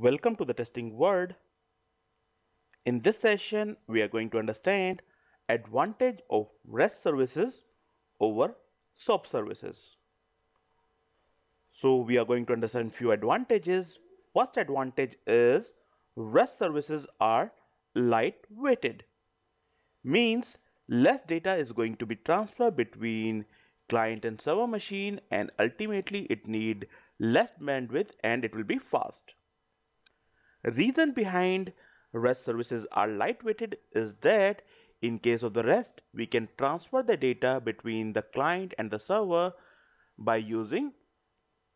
Welcome to the testing world. In this session, we are going to understand advantage of REST services over SOAP services. So we are going to understand few advantages. First advantage is REST services are light weighted. Means less data is going to be transferred between client and server machine and ultimately it need less bandwidth and it will be fast. Reason behind REST services are lightweighted is that in case of the REST, we can transfer the data between the client and the server by using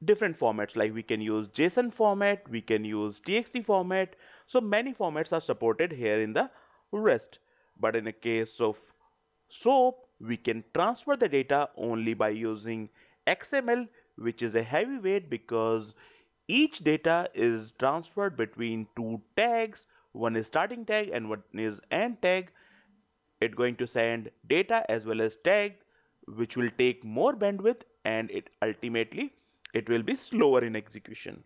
different formats like we can use JSON format, we can use TXT format. So many formats are supported here in the REST. But in a case of SOAP, we can transfer the data only by using XML which is a heavyweight because each data is transferred between two tags. One is starting tag and one is end tag. It's going to send data as well as tag which will take more bandwidth and it ultimately it will be slower in execution.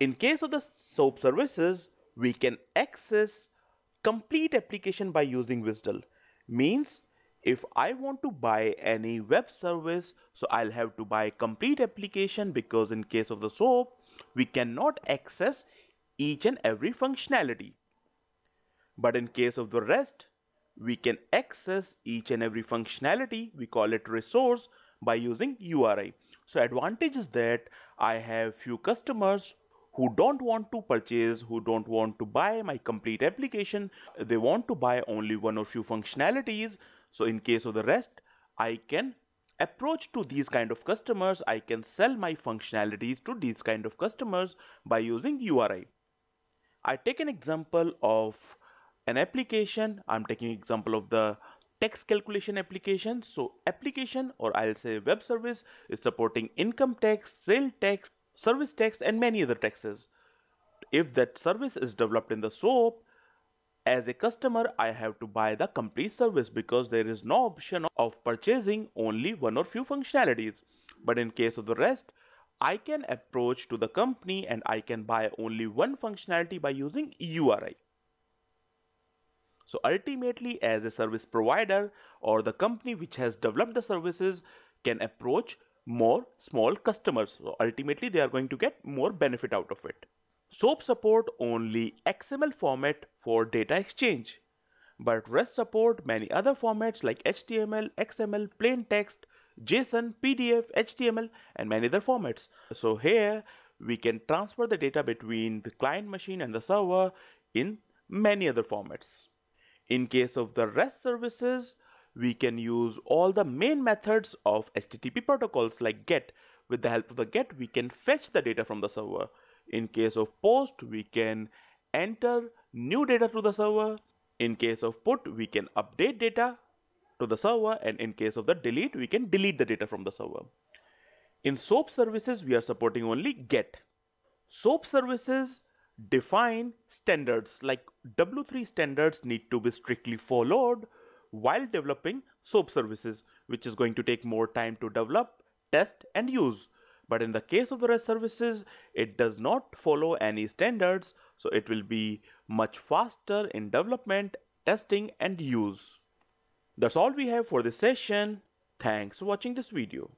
In case of the soap services we can access complete application by using WSDL means if I want to buy any web service so I'll have to buy complete application because in case of the SOAP we cannot access each and every functionality but in case of the REST we can access each and every functionality we call it resource by using URI so advantage is that I have few customers who don't want to purchase, who don't want to buy my complete application. They want to buy only one or few functionalities. So in case of the REST, I can approach to these kind of customers. I can sell my functionalities to these kind of customers by using URI. I take an example of an application. I'm taking example of the tax calculation application. So application or I'll say web service is supporting income tax, sale tax, service tax and many other taxes. If that service is developed in the SOAP, as a customer I have to buy the complete service because there is no option of purchasing only one or few functionalities. But in case of the rest, I can approach to the company and I can buy only one functionality by using URI. So ultimately as a service provider or the company which has developed the services can approach more small customers. So ultimately they are going to get more benefit out of it. SOAP support only XML format for data exchange, but REST support many other formats like HTML, XML, plain text, JSON, PDF, HTML and many other formats. So here we can transfer the data between the client machine and the server in many other formats. In case of the REST services, we can use all the main methods of HTTP protocols like GET. With the help of the GET, we can fetch the data from the server. In case of post, we can enter new data to the server. In case of put, we can update data to the server and in case of the delete, we can delete the data from the server. In SOAP services, we are supporting only GET. SOAP services define standards like W3 standards need to be strictly followed while developing SOAP services, which is going to take more time to develop, test and use. But in the case of the REST services, it does not follow any standards, so it will be much faster in development, testing and use. That's all we have for this session. Thanks for watching this video.